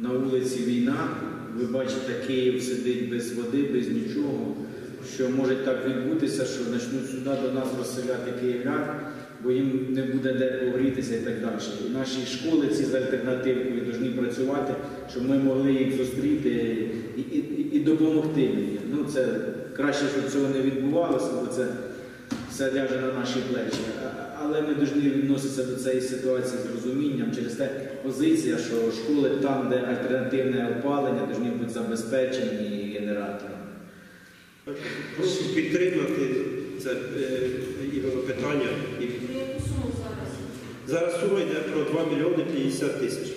на вулиці війна. Ви бачите, Київ сидить без води, без нічого. Що може так відбутися, що почнуть сюди до нас розселяти київлян, бо їм не буде де погрітися і так далі. І наші школи ці з альтернативкою повинні працювати, щоб ми могли їх зустріти і, і, і- допомогти. Ну це краще, щоб цього не відбувалося, бо це все ляже на наші плечі. Але ми повинні відноситися до цієї ситуації з розумінням. Через те позиція, що школи там, де альтернативне опалення, повинні бути забезпечені генераторами. Прошу підтримати це е, Ігоре, питання. Зараз? зараз сума йде про 2 мільйони 50 тисяч.